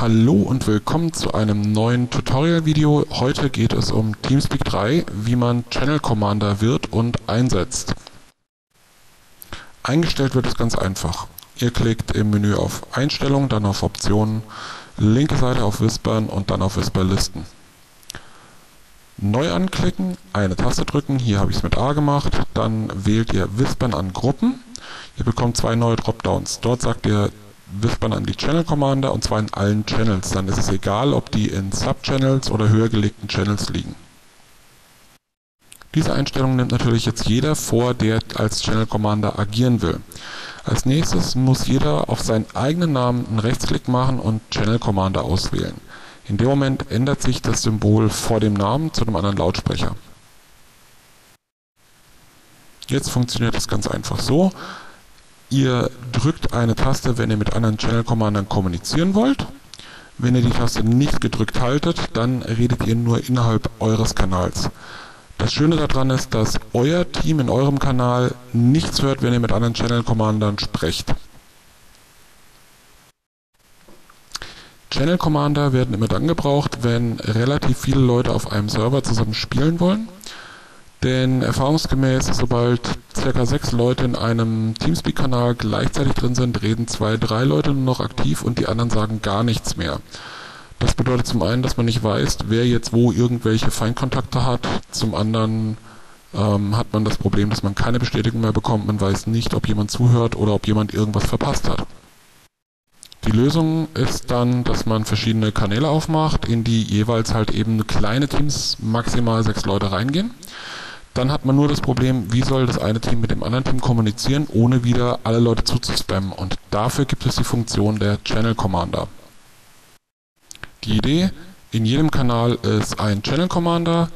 Hallo und willkommen zu einem neuen Tutorial-Video. Heute geht es um TeamSpeak 3, wie man Channel Commander wird und einsetzt. Eingestellt wird es ganz einfach. Ihr klickt im Menü auf Einstellungen, dann auf Optionen, linke Seite auf Whispern und dann auf Whisper-Listen. Neu anklicken, eine Taste drücken, hier habe ich es mit A gemacht, dann wählt ihr Whispern an Gruppen. Ihr bekommt zwei neue Dropdowns. Dort sagt ihr Whispern an die Channel Commander und zwar in allen Channels. Dann ist es egal, ob die in Subchannels oder höher gelegten Channels liegen. Diese Einstellung nimmt natürlich jetzt jeder vor, der als Channel Commander agieren will. Als nächstes muss jeder auf seinen eigenen Namen einen Rechtsklick machen und Channel Commander auswählen. In dem Moment ändert sich das Symbol vor dem Namen zu einem anderen Lautsprecher. Jetzt funktioniert das ganz einfach so. Ihr drückt eine Taste, wenn ihr mit anderen Channel Commandern kommunizieren wollt. Wenn ihr die Taste nicht gedrückt haltet, dann redet ihr nur innerhalb eures Kanals. Das Schöne daran ist, dass euer Team in eurem Kanal nichts hört, wenn ihr mit anderen Channel Commandern sprecht. Channel Commander werden immer dann gebraucht, wenn relativ viele Leute auf einem Server zusammen spielen wollen. Denn erfahrungsgemäß, sobald ca. sechs Leute in einem Teamspeak-Kanal gleichzeitig drin sind, reden zwei, drei Leute nur noch aktiv und die anderen sagen gar nichts mehr. Das bedeutet zum einen, dass man nicht weiß, wer jetzt wo irgendwelche Feindkontakte hat. Zum anderen ähm, hat man das Problem, dass man keine Bestätigung mehr bekommt. Man weiß nicht, ob jemand zuhört oder ob jemand irgendwas verpasst hat. Die Lösung ist dann, dass man verschiedene Kanäle aufmacht, in die jeweils halt eben kleine Teams, maximal sechs Leute reingehen. Dann hat man nur das Problem, wie soll das eine Team mit dem anderen Team kommunizieren, ohne wieder alle Leute zuzuspammen. Und dafür gibt es die Funktion der Channel Commander. Die Idee, in jedem Kanal ist ein Channel Commander.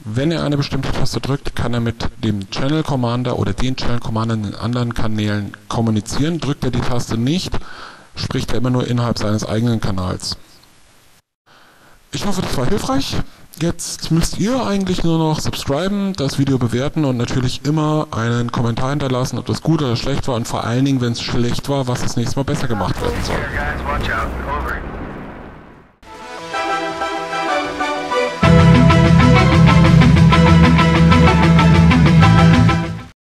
Wenn er eine bestimmte Taste drückt, kann er mit dem Channel Commander oder den Channel Commandern in anderen Kanälen kommunizieren. Drückt er die Taste nicht, spricht er immer nur innerhalb seines eigenen Kanals. Ich hoffe, das war hilfreich. Jetzt müsst ihr eigentlich nur noch subscriben, das Video bewerten und natürlich immer einen Kommentar hinterlassen, ob das gut oder schlecht war und vor allen Dingen, wenn es schlecht war, was das nächste Mal besser gemacht werden soll.